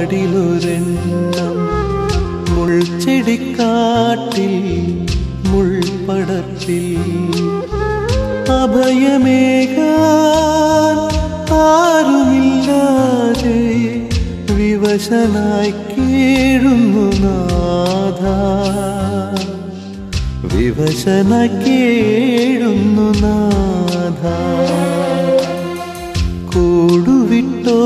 പാടിലൊരെണ്ണം മുൾച്ചെടിക്കാട്ടിൽ മുൾപടത്തിൽ അഭയമേക ആരുമില്ലാതെ വിവശനായി കേഴുന്നു നാഥ. വിവശന കേഴുന്നു നാഥ. കൂടുവിട്ടോ